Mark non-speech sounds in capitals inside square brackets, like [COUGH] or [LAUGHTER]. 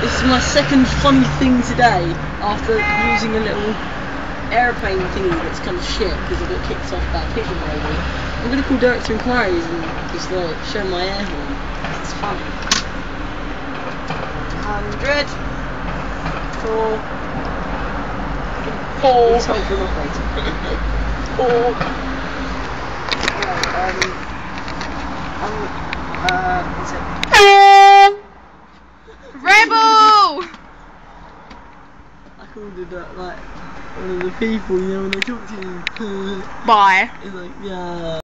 This is my second funny thing today after using a little airplane thingy that's kind of shit because I got kicked off by a pigeon maybe. I'm gonna call director inquiries and just like show my air horn. It's funny. Hundred. Four. Four. Hold for an operator. Four. Right, um, um, uh, what's it? Rebel! I called it uh, like one of the people, you know, when they talk to you. Bye. [LAUGHS] it's like, yeah.